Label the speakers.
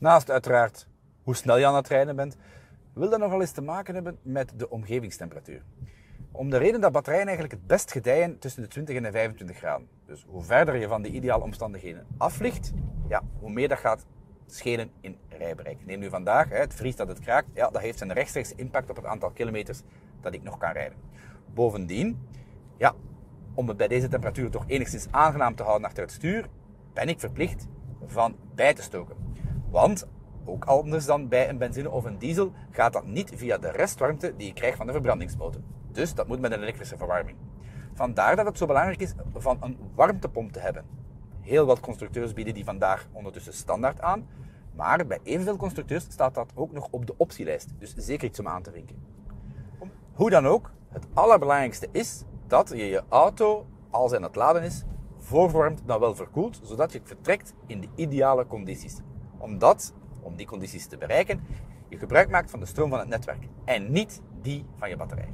Speaker 1: Naast uiteraard hoe snel je aan het rijden bent, wil dat nogal eens te maken hebben met de omgevingstemperatuur. Om de reden dat batterijen eigenlijk het best gedijen tussen de 20 en de 25 graden. Dus hoe verder je van de ideale omstandigheden af ja, hoe meer dat gaat schelen in rijbereik. Neem nu vandaag, het vriest dat het kraakt, ja, dat heeft een rechtstreeks impact op het aantal kilometers dat ik nog kan rijden. Bovendien, ja, om het bij deze temperatuur toch enigszins aangenaam te houden achter het stuur, ben ik verplicht van bij te stoken. Want ook anders dan bij een benzine of een diesel gaat dat niet via de restwarmte die je krijgt van de verbrandingsmotor. Dus dat moet met een elektrische verwarming. Vandaar dat het zo belangrijk is van een warmtepomp te hebben. Heel wat constructeurs bieden die vandaag ondertussen standaard aan, maar bij evenveel constructeurs staat dat ook nog op de optielijst. Dus zeker iets om aan te vinken. Hoe dan ook, het allerbelangrijkste is dat je je auto, als hij aan het laden is, voorwarmt dan wel verkoelt, zodat je vertrekt in de ideale condities. Omdat, om die condities te bereiken, je gebruik maakt van de stroom van het netwerk en niet die van je batterij.